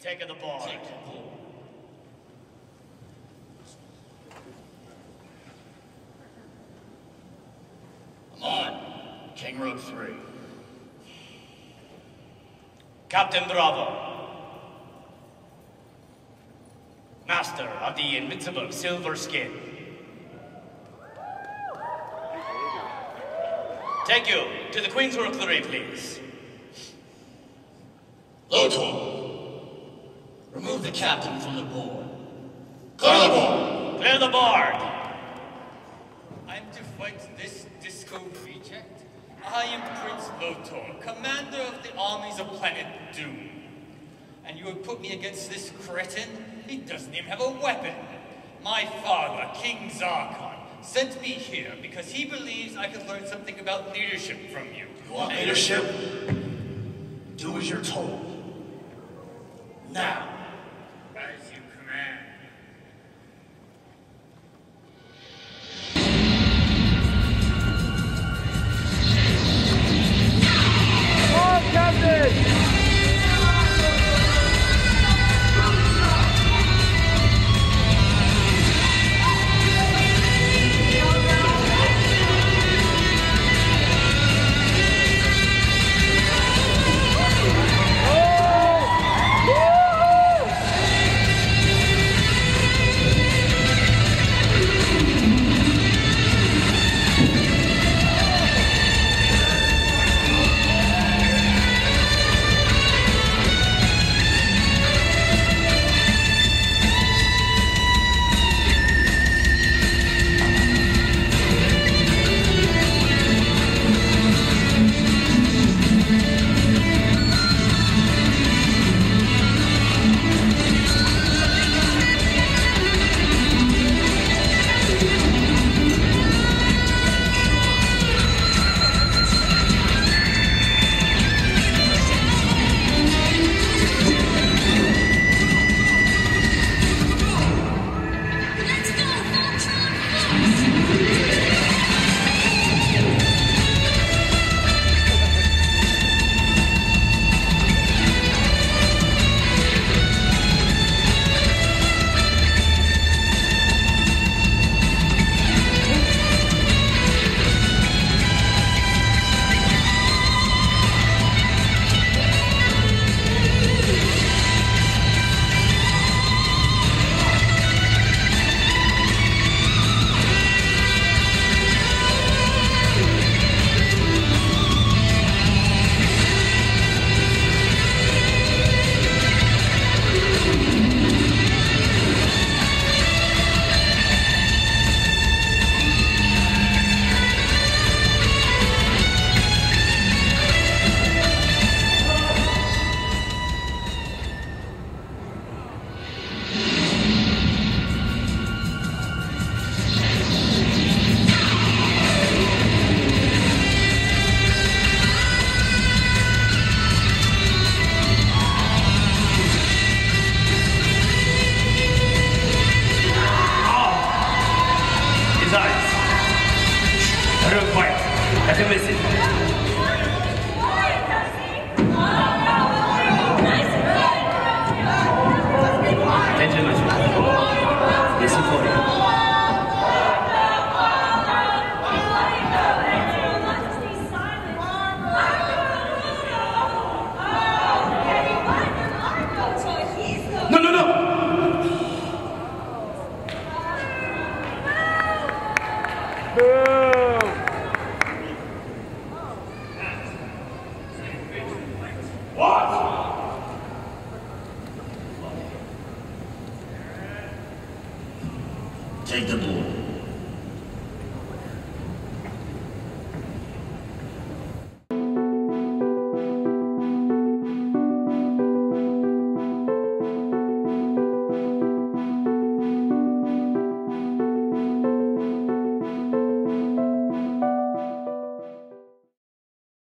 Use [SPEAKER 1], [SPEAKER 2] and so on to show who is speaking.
[SPEAKER 1] take the ball.
[SPEAKER 2] Take the ball. I'm on. King Rook 3.
[SPEAKER 1] Captain Bravo. Master of the invincible silver skin. Take you to the Queen's Rookery, please.
[SPEAKER 2] Lotor. Remove the captain from the board. Clear the board.
[SPEAKER 1] Clear the board.
[SPEAKER 3] I'm to fight this disco reject? I am Prince Lotor, commander of the armies of planet Doom. And you would put me against this cretin? He doesn't even have a weapon. My father, King Zarkon, sent me here because he believes I could learn something about leadership from you.
[SPEAKER 2] You want leadership? Do as you're told. Now. Take the board.